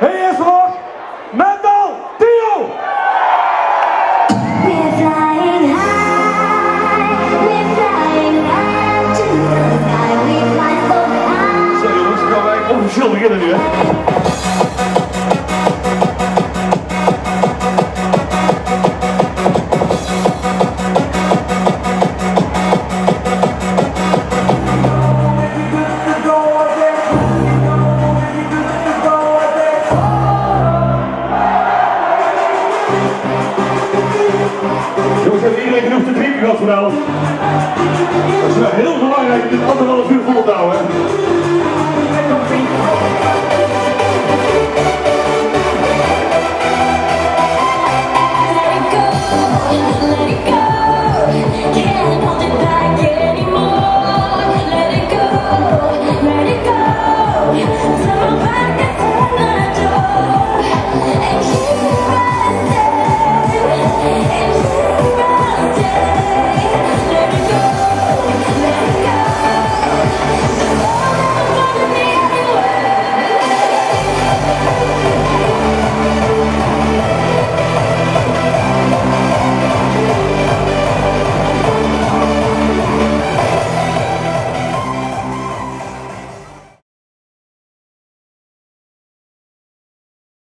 fly is high. So al Tio! Zo back gaan wij officieel beginnen nu hè. Jongens, hebben iedereen genoeg te drinken gehad vanavond? Dat is wel heel belangrijk om dit anderhalf uur vol te houden.